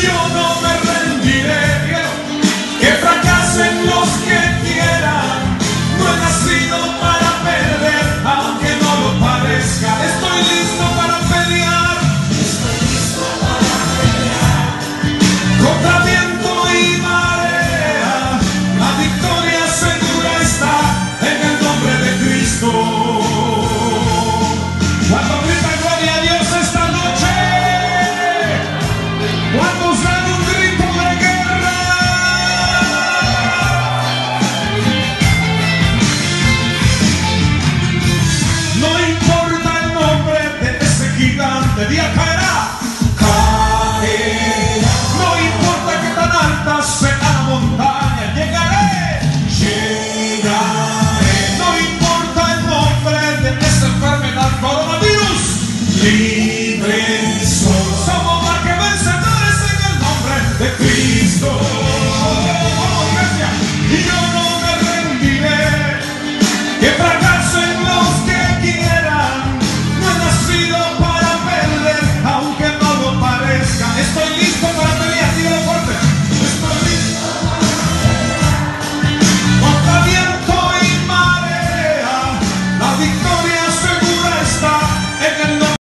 Dio know me. Cristo.